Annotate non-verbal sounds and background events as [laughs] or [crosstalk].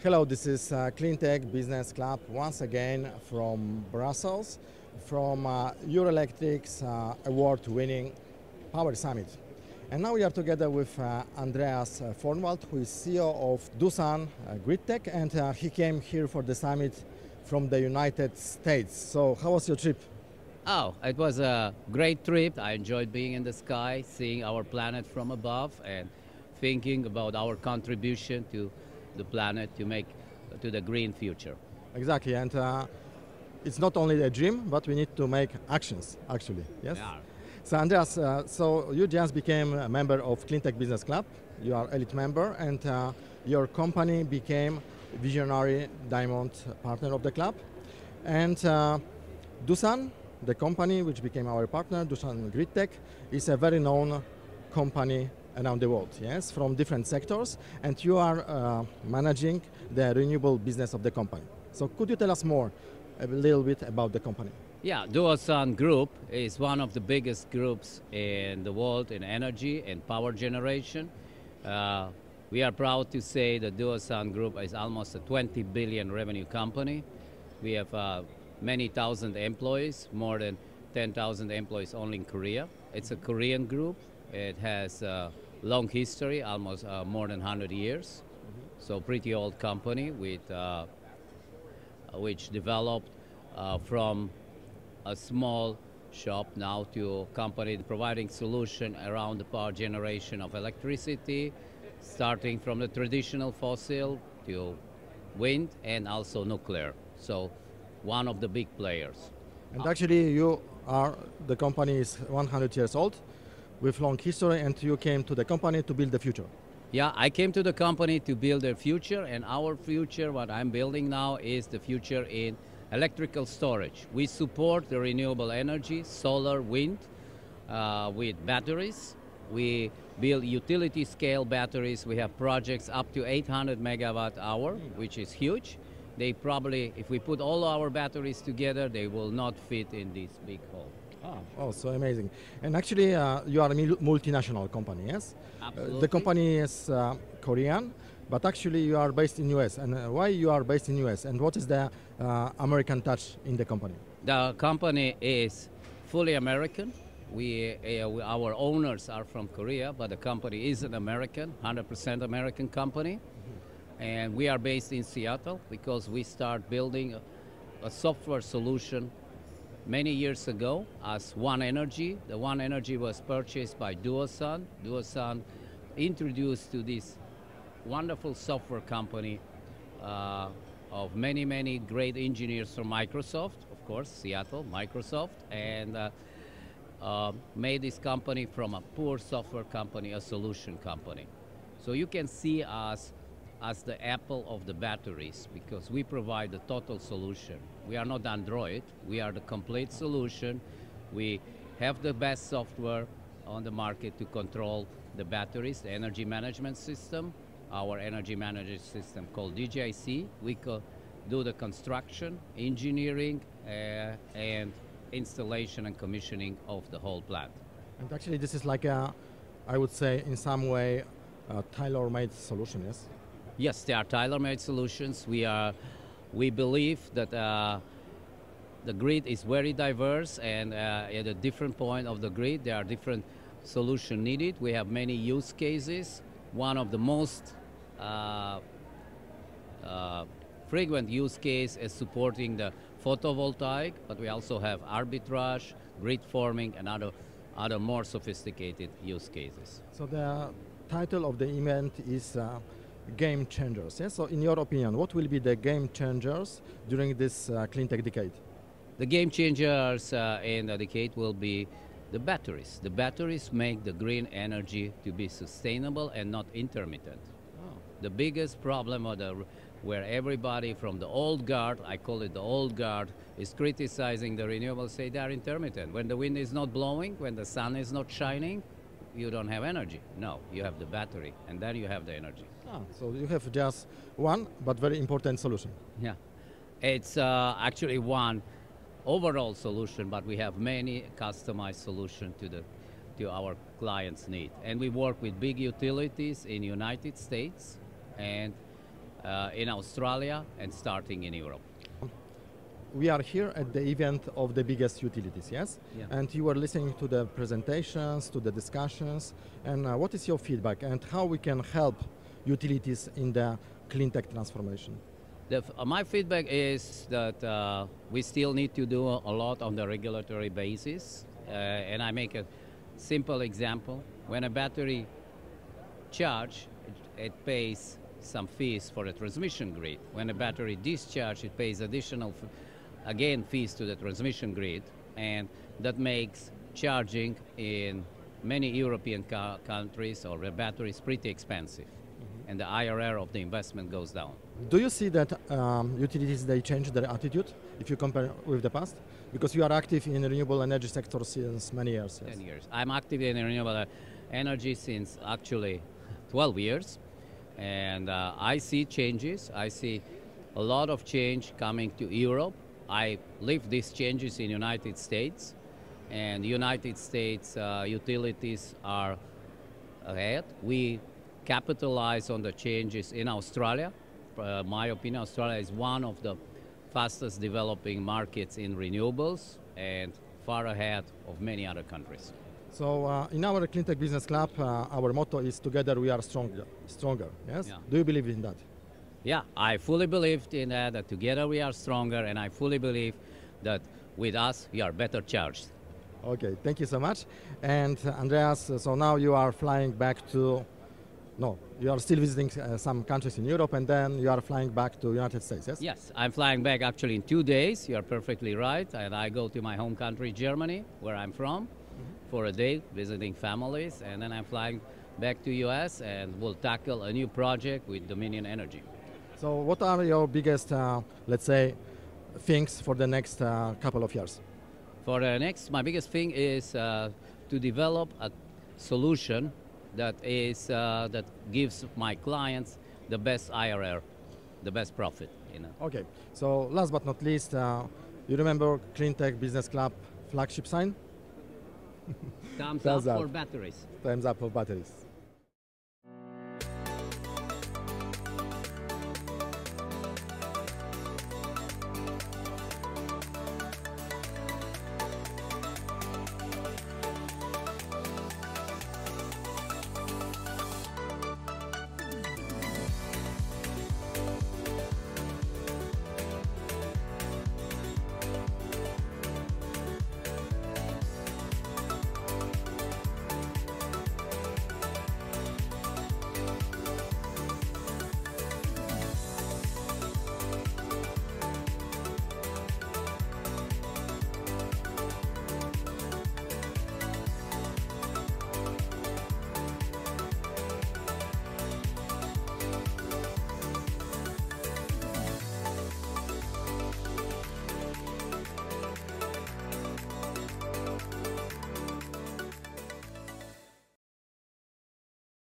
Hello, this is uh, Cleantech Business Club once again from Brussels, from uh, Eurelectric's uh, award-winning Power Summit. And now we are together with uh, Andreas uh, Fornwald, who is CEO of Doosan uh, GridTech, and uh, he came here for the summit from the United States. So, how was your trip? Oh, it was a great trip. I enjoyed being in the sky, seeing our planet from above, and thinking about our contribution to the planet to make to the green future. Exactly, and uh, it's not only a dream, but we need to make actions, actually. Yes. Yeah. So Andreas, uh, so you just became a member of Cleantech Business Club. You are elite member, and uh, your company became visionary diamond partner of the club. And uh, Doosan, the company which became our partner, Doosan GridTech, is a very known company around the world, yes, from different sectors, and you are uh, managing the renewable business of the company. So could you tell us more, a little bit about the company? Yeah, Doosan Group is one of the biggest groups in the world in energy and power generation. Uh, we are proud to say that Doosan Group is almost a 20 billion revenue company. We have uh, many thousand employees, more than 10,000 employees only in Korea. It's a Korean group. It has a long history, almost uh, more than 100 years. So pretty old company with uh, which developed uh, from a small shop now to a company providing solution around the power generation of electricity, starting from the traditional fossil to wind and also nuclear. So one of the big players. And actually, you are the company is 100 years old, with long history, and you came to the company to build the future. Yeah, I came to the company to build a future, and our future, what I'm building now, is the future in electrical storage. We support the renewable energy, solar, wind, uh, with batteries. We build utility scale batteries. We have projects up to 800 megawatt hour, which is huge. They probably, if we put all our batteries together, they will not fit in this big hole. Ah, oh, so amazing. And actually, uh, you are a multinational company, yes? Uh, Absolutely. the company is uh, Korean, but actually you are based in US. And uh, why you are based in US? And what is the uh, American touch in the company? The company is fully American. We, uh, we, our owners are from Korea, but the company is an American, 100% American company. And we are based in Seattle because we start building a, a software solution many years ago as One Energy. The One Energy was purchased by Doosan. Doosan introduced to this wonderful software company uh, of many, many great engineers from Microsoft, of course, Seattle, Microsoft, and uh, uh, made this company from a poor software company a solution company. So you can see us as the Apple of the batteries because we provide the total solution. We are not Android, we are the complete solution. We have the best software on the market to control the batteries, the energy management system, our energy management system called DG-IC. We co- do the construction, engineering, uh, and installation and commissioning of the whole plant. And actually, this is like a, I would say, in some way, a tailor-made solution, yes? Yes, they are tailor-made solutions. We are, we believe that uh, the grid is very diverse, and uh, at a different point of the grid, there are different solutions needed. We have many use cases. One of the most uh, uh, frequent use case is supporting the photovoltaic, but we also have arbitrage, grid forming, and other, other more sophisticated use cases. So the title of the event is uh, Game Changers. Yes? So in your opinion, what will be the game changers during this uh, clean tech decade? The game changers uh, in the decade will be the batteries. The batteries make the green energy to be sustainable and not intermittent. The biggest problem of the, where everybody from the old guard, I call it the old guard, is criticizing the renewables, say they are intermittent. When the wind is not blowing, when the sun is not shining, you don't have energy. No, you have the battery, and then you have the energy. Ah, so you have just one, but very important solution. Yeah, it's uh, actually one overall solution, but we have many customized solutions to the to our clients' need. And we work with big utilities in United States and uh, in Australia and starting in Europe. We are here at the event of the biggest utilities, yes? Yeah. And you are listening to the presentations, to the discussions, and uh, what is your feedback and how we can help utilities in the clean tech transformation? The, uh, my feedback is that uh, we still need to do a lot on the regulatory basis. Uh, and I make a simple example. When a battery charge, it, it pays some fees for the transmission grid. When a battery discharge, it pays additional, again, fees to the transmission grid. And that makes charging in many European co- countries or batteries pretty expensive. And the IRR of the investment goes down. Do you see that um, utilities they change their attitude if you compare with the past? Because you are active in the renewable energy sector since many years. yes? 10 years. I'm active in renewable energy since actually 12 years. And uh, I see changes. I see a lot of change coming to Europe. I live these changes in United States. And United States uh, utilities are ahead. We capitalize on the changes in Australia. Uh, my opinion, Australia is one of the fastest developing markets in renewables and far ahead of many other countries. So uh, in our Cleantech Business Club, uh, our motto is "Together we are stronger." Stronger, yes. Yeah. Do you believe in that? Yeah, I fully believed in that, that together we are stronger, and I fully believe that with us we are better charged. Okay, thank you so much. And Andreas, so now you are flying back to, no, you are still visiting uh, some countries in Europe, and then you are flying back to United States, yes? Yes, I'm flying back actually in two days. You are perfectly right. And I go to my home country, Germany, where I'm from, for a day, visiting families. And then I'm flying back to US and we'll tackle a new project with Dominion Energy. So what are your biggest, uh, let's say, things for the next uh, couple of years? For the next, my biggest thing is uh, to develop a solution that is uh, that gives my clients the best IRR, the best profit. You know. Okay, so last but not least, uh, you remember Cleantech Business Club flagship sign? Thumbs [laughs] Thumbs up up. for batteries. Time's up for batteries.